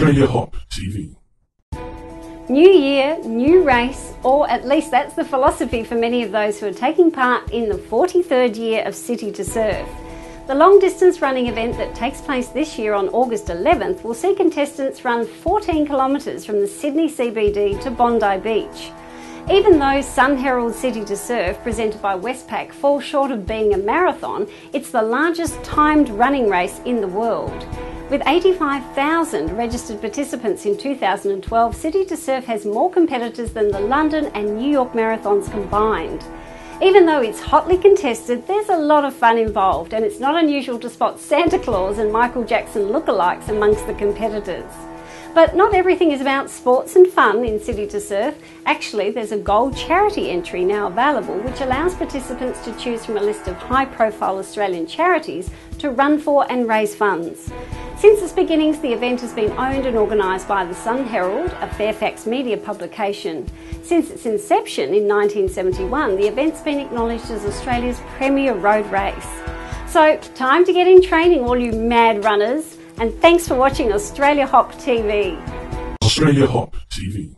Australia Hop TV. New year, new race, or at least that's the philosophy for many of those who are taking part in the 43rd year of City to Surf. The long distance running event that takes place this year on August 11th will see contestants run 14 kilometres from the Sydney CBD to Bondi Beach. Even though Sun Herald City to Surf, presented by Westpac, falls short of being a marathon, it's the largest timed running race in the world. With 85,000 registered participants in 2012, City to Surf has more competitors than the London and New York marathons combined. Even though it's hotly contested, there's a lot of fun involved, and it's not unusual to spot Santa Claus and Michael Jackson lookalikes amongst the competitors. But not everything is about sports and fun in City to Surf. Actually, there's a gold charity entry now available which allows participants to choose from a list of high profile Australian charities to run for and raise funds. Since its beginnings, the event has been owned and organised by the Sun Herald, a Fairfax media publication. Since its inception in 1971, the event's been acknowledged as Australia's premier road race. So, time to get in training, all you mad runners and thanks for watching Australia Hop TV. Australia Hop TV.